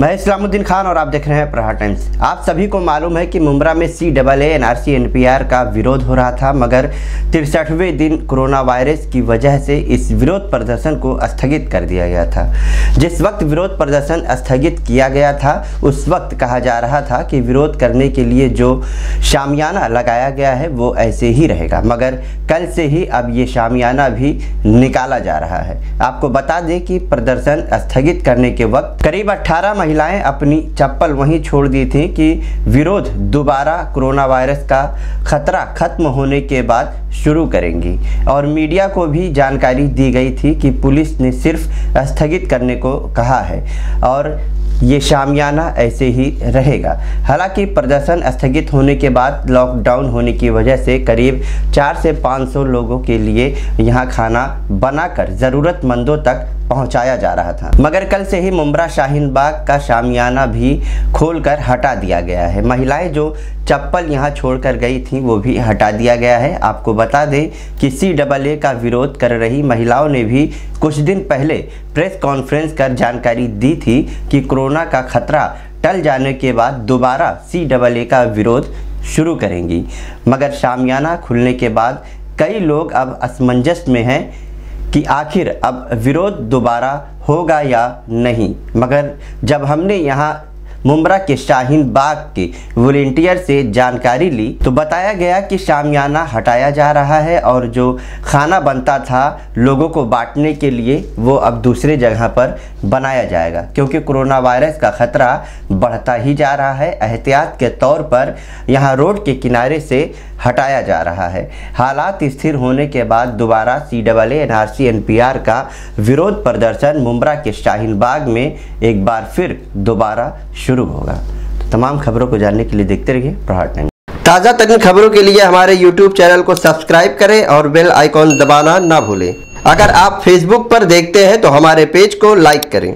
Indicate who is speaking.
Speaker 1: मैं इस्लामुद्दीन खान और आप देख रहे हैं प्रहार टाइम्स। आप सभी को मालूम है कि मुमरा में C double A N R N P R का विरोध हो रहा था, मगर तिरसठवें दिन कोरोना वायरस की वजह से इस विरोध प्रदर्शन को स्थगित कर दिया गया था। जिस वक्त विरोध प्रदर्शन स्थगित किया गया था, उस वक्त कहा जा रहा था कि विरोध करने के लिए जो शामियाना लगाया गया है, वो ऐसे ही रहेगा। मगर कल से ही अब ये शामियाना भी निकाला जा रहा है। आपको बता दें कि प्रदर्शन स्थगित करने के वक्त करीब अट्ठारह महिलाएँ अपनी चप्पल वहीं छोड़ दी थी कि विरोध दोबारा कोरोना वायरस का खतरा खत्म होने के बाद शुरू करेंगी। और मीडिया को भी जानकारी दी गई थी कि पुलिस ने सिर्फ़ स्थगित करने को कहा है। और ये शामियाना ऐसे ही रहेगा। हालाँकि प्रदर्शन स्थगित होने के बाद लॉकडाउन होने की वजह से करीब चार से पाँच सौ लोगों के लिए यहाँ खाना बनाकर ज़रूरतमंदों तक पहुँचाया जा रहा था। मगर कल से ही मुमरा शाहीन बाग का शामियाना भी खोलकर हटा दिया गया है। महिलाएँ जो चप्पल यहाँ छोड़कर गई थी, वो भी हटा दिया गया है। आपको बता दें कि सी डबल ए का विरोध कर रही महिलाओं ने भी कुछ दिन पहले प्रेस कॉन्फ्रेंस कर जानकारी दी थी कि कोरोना का खतरा टल जाने के बाद दोबारा सी डबल ए का विरोध शुरू करेंगी। मगर शामियाना खुलने के बाद कई लोग अब असमंजस में हैं कि आखिर अब विरोध दोबारा होगा या नहीं। मगर जब हमने यहाँ मुमरा के शाहीन बाग के वॉलेंटियर से जानकारी ली तो बताया गया कि शामियाना हटाया जा रहा है और जो खाना बनता था लोगों को बांटने के लिए वो अब दूसरे जगह पर बनाया जाएगा, क्योंकि कोरोना वायरस का ख़तरा बढ़ता ही जा रहा है। एहतियात के तौर पर यहाँ रोड के किनारे से हटाया जा रहा है। हालात स्थिर होने के बाद दोबारा C double N R C N P R का विरोध प्रदर्शन मुमरा के शाहीन बाग में एक बार फिर दोबारा शुरू होगा। तो तमाम खबरों को जानने के लिए देखते रहिए प्रहार टाइम ताज़ा तरीन खबरों के लिए हमारे यूट्यूब चैनल को सब्सक्राइब करें और बेल आइकॉन दबाना ना भूलें। अगर आप फेसबुक पर देखते हैं तो हमारे पेज को लाइक करें।